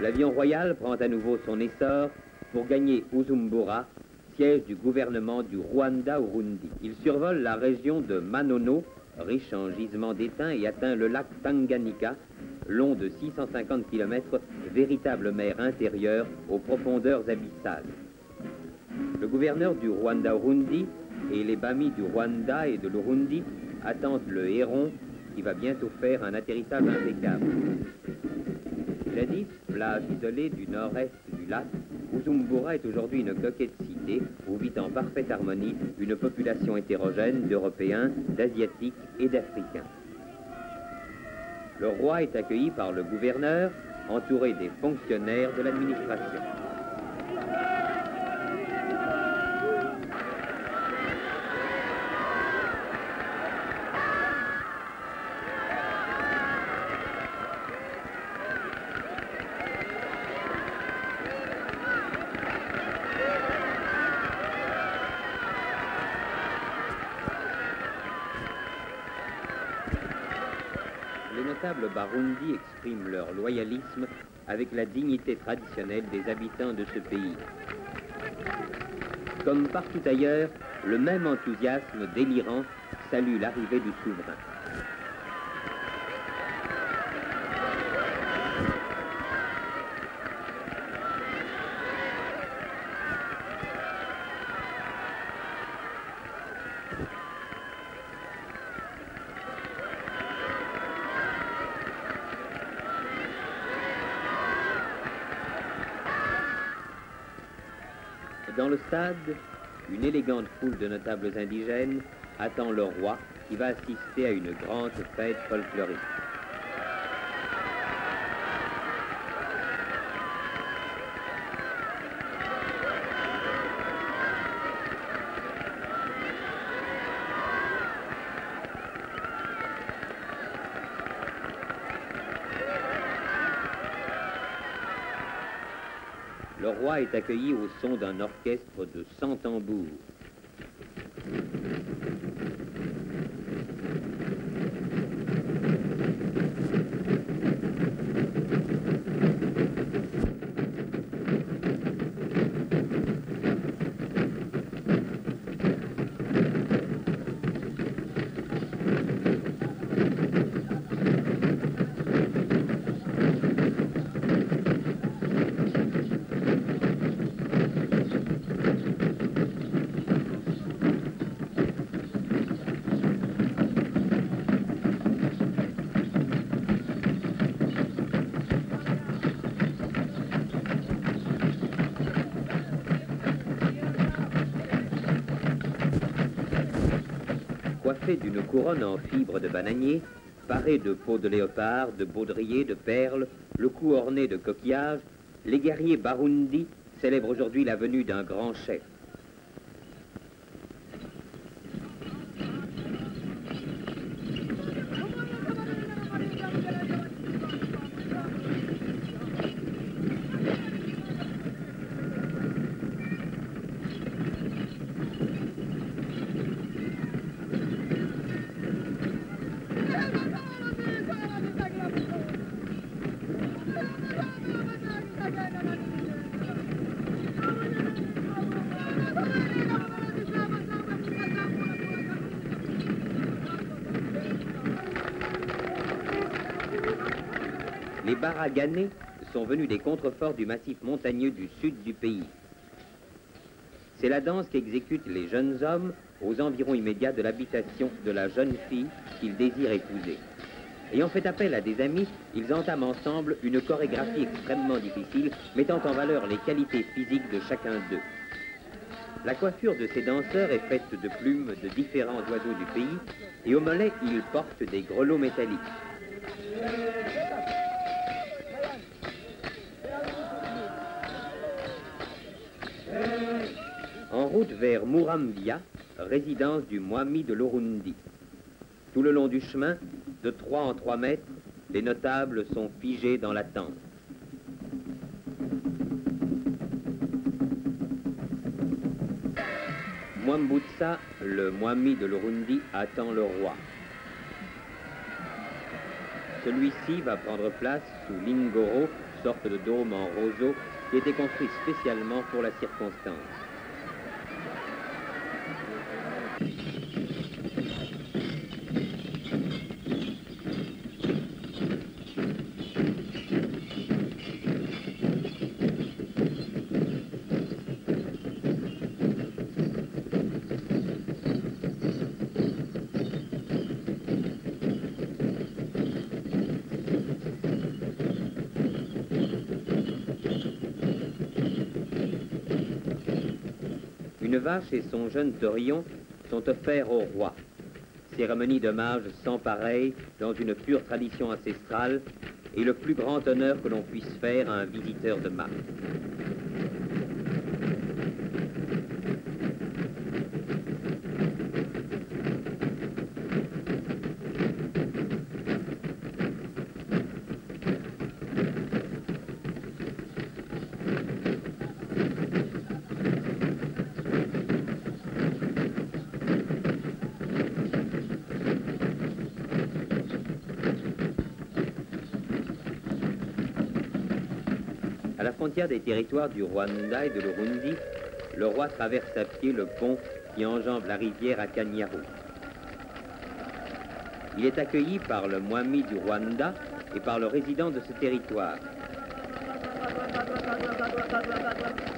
L'avion royal prend à nouveau son essor pour gagner Uzumbura, siège du gouvernement du Rwanda-Urundi. Il survole la région de Manono, riche en gisements d'étain, et atteint le lac Tanganyika, long de 650 km, véritable mer intérieure aux profondeurs abyssales. Le gouverneur du Rwanda-Urundi et les Bamis du Rwanda et de l'Urundi attendent le héron qui va bientôt faire un atterrissage impeccable. Jadis, plage isolée du nord-est du lac, Uzumbura est aujourd'hui une coquette cité où vit en parfaite harmonie une population hétérogène d'Européens, d'Asiatiques et d'Africains. Le roi est accueilli par le gouverneur, entouré des fonctionnaires de l'administration. Les notables Barundi expriment leur loyalisme avec la dignité traditionnelle des habitants de ce pays. Comme partout ailleurs, le même enthousiasme délirant salue l'arrivée du souverain. Dans le stade, une élégante foule de notables indigènes attend le roi qui va assister à une grande fête folklorique. Le roi est accueilli au son d'un orchestre de 100 tambours. Coiffé d'une couronne en fibre de bananier, paré de peaux de léopard, de baudrier, de perles, le cou orné de coquillages, les guerriers Barundi célèbrent aujourd'hui la venue d'un grand chef. Les Baraganais sont venus des contreforts du massif montagneux du sud du pays. C'est la danse qu'exécutent les jeunes hommes aux environs immédiats de l'habitation de la jeune fille qu'ils désirent épouser. Ayant fait appel à des amis, ils entament ensemble une chorégraphie extrêmement difficile, mettant en valeur les qualités physiques de chacun d'eux. La coiffure de ces danseurs est faite de plumes de différents oiseaux du pays, et au mollet, ils portent des grelots métalliques. En vers Murambia, résidence du Mwami de l'Urundi. Tout le long du chemin, de 3 en 3 mètres, les notables sont figés dans l'attente. Mwambutsa, le Mwami de l'Urundi, attend le roi. Celui-ci va prendre place sous l'Ingoro, sorte de dôme en roseau qui était construit spécialement pour la circonstance. Une vache et son jeune taurillon sont offerts au roi. Cérémonie d'hommage sans pareil dans une pure tradition ancestrale et le plus grand honneur que l'on puisse faire à un visiteur de Mars. Frontière des territoires du Rwanda et de l'Urundi, le roi traverse à pied le pont qui enjambe la rivière à Kanyaru. Il est accueilli par le Mwami du Rwanda et par le résident de ce territoire.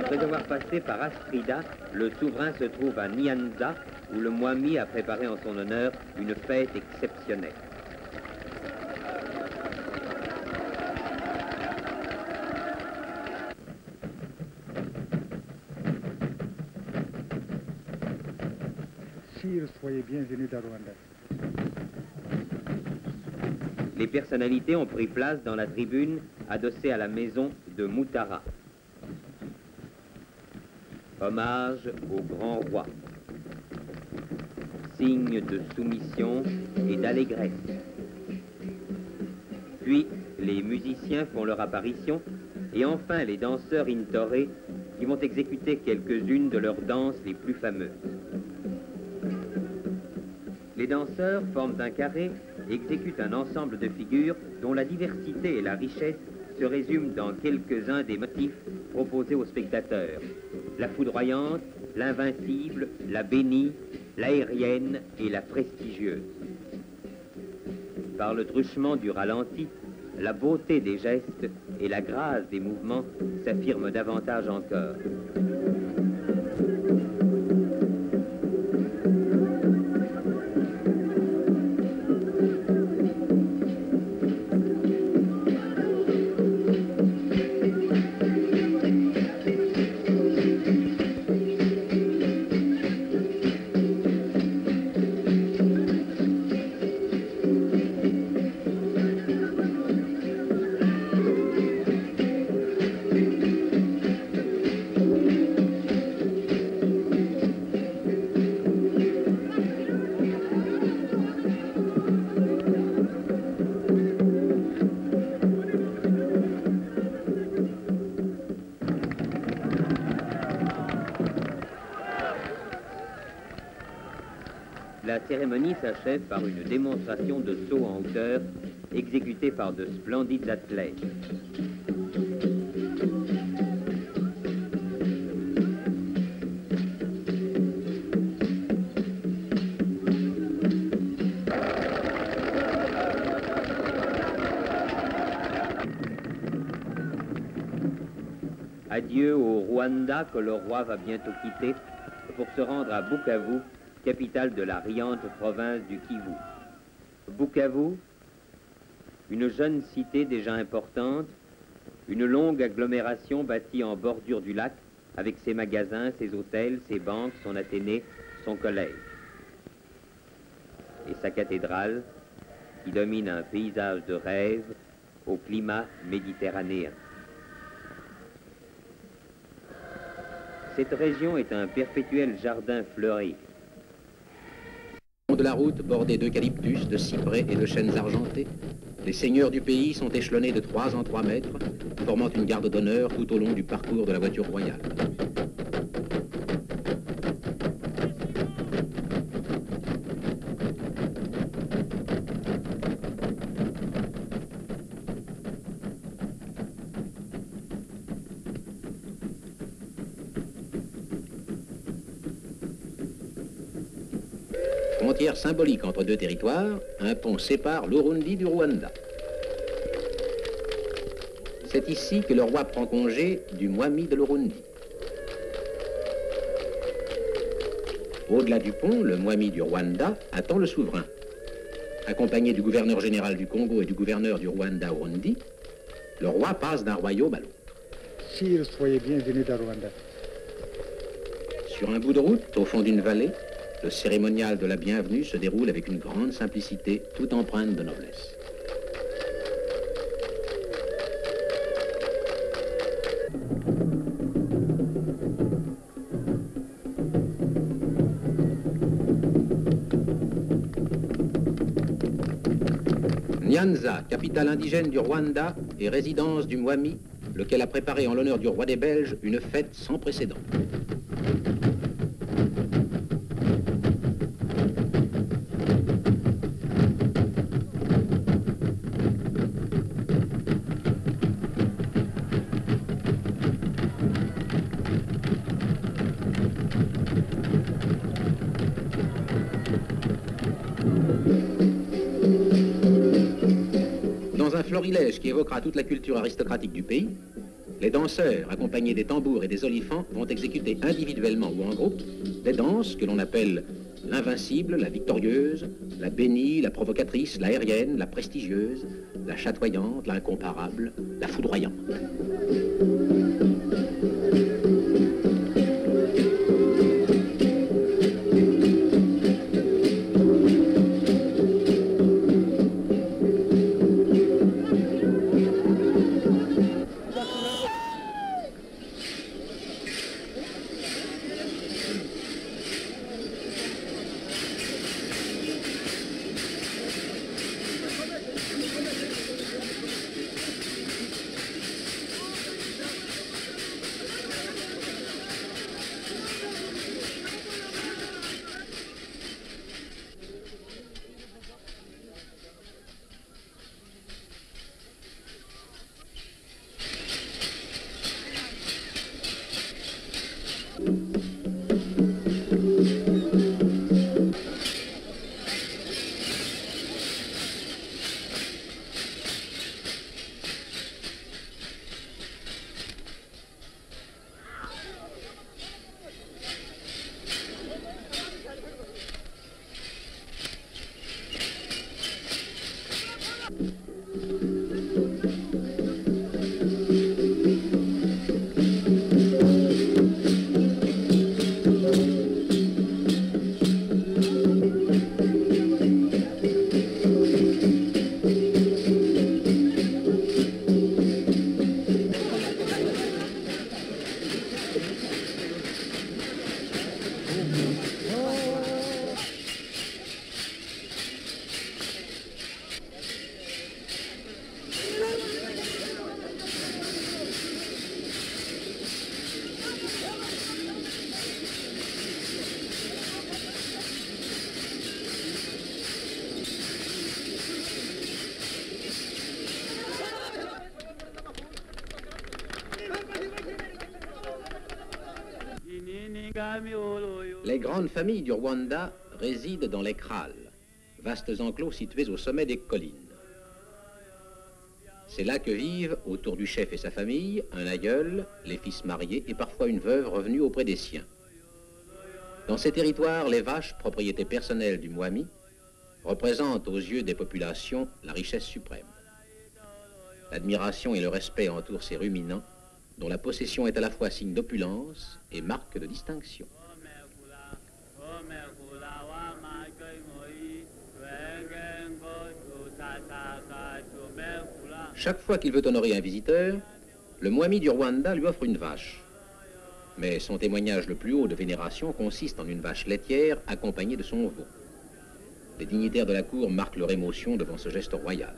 Après avoir passé par Astrida, le souverain se trouve à Nyanza, où le Mwami a préparé en son honneur une fête exceptionnelle. Sire, soyez bienvenue dans Rwanda. Les personnalités ont pris place dans la tribune adossée à la maison de Moutara. Hommage au grand roi. Signe de soumission et d'allégresse. Puis, les musiciens font leur apparition et enfin les danseurs intorés qui vont exécuter quelques-unes de leurs danses les plus fameuses. Les danseurs forment un carré et exécutent un ensemble de figures dont la diversité et la richesse se résument dans quelques-uns des motifs proposés aux spectateurs. La foudroyante, l'invincible, la bénie, l'aérienne et la prestigieuse. Par le truchement du ralenti, la beauté des gestes et la grâce des mouvements s'affirment davantage encore. Cérémonie s'achève par une démonstration de saut en hauteur exécutée par de splendides athlètes. Adieu au Rwanda que le roi va bientôt quitter pour se rendre à Bukavu, capitale de la riante province du Kivu. Bukavu, une jeune cité déjà importante, une longue agglomération bâtie en bordure du lac avec ses magasins, ses hôtels, ses banques, son athénée, son collège. Et sa cathédrale qui domine un paysage de rêve au climat méditerranéen. Cette région est un perpétuel jardin fleuri. De la route, bordée d'eucalyptus, de cyprès et de chênes argentés, les seigneurs du pays sont échelonnés de 3 en 3 mètres, formant une garde d'honneur tout au long du parcours de la voiture royale. Symbolique entre deux territoires, un pont sépare l'Urundi du Rwanda. C'est ici que le roi prend congé du Mwami de l'Urundi. Au-delà du pont, le Mwami du Rwanda attend le souverain. Accompagné du gouverneur général du Congo et du gouverneur du Rwanda-Urundi, le roi passe d'un royaume à l'autre. Si, soyez Rwanda. Sur un bout de route, au fond d'une vallée, le cérémonial de la bienvenue se déroule avec une grande simplicité, toute empreinte de noblesse. Nyanza, capitale indigène du Rwanda et résidence du Mwami, lequel a préparé en l'honneur du roi des Belges une fête sans précédent. Qui évoquera toute la culture aristocratique du pays, les danseurs, accompagnés des tambours et des olifants, vont exécuter individuellement ou en groupe des danses que l'on appelle l'invincible, la victorieuse, la bénie, la provocatrice, l'aérienne, la prestigieuse, la chatoyante, l'incomparable, la foudroyante. Les grandes familles du Rwanda résident dans les krals, vastes enclos situés au sommet des collines. C'est là que vivent, autour du chef et sa famille, un aïeul, les fils mariés et parfois une veuve revenue auprès des siens. Dans ces territoires, les vaches, propriété personnelle du Mwami, représentent aux yeux des populations la richesse suprême. L'admiration et le respect entourent ces ruminants, dont la possession est à la fois signe d'opulence et marque de distinction. Chaque fois qu'il veut honorer un visiteur, le Mwami du Rwanda lui offre une vache. Mais son témoignage le plus haut de vénération consiste en une vache laitière accompagnée de son veau. Les dignitaires de la cour marquent leur émotion devant ce geste royal.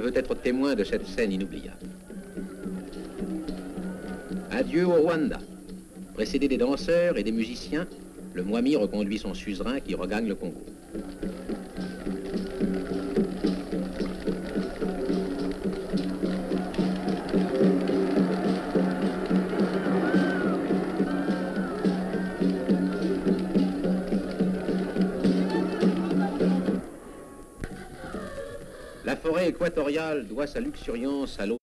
Veut être témoin de cette scène inoubliable. Adieu au Rwanda. Précédé des danseurs et des musiciens, le Mwami reconduit son suzerain qui regagne le Congo. Équatoriale doit sa luxuriance à l'eau.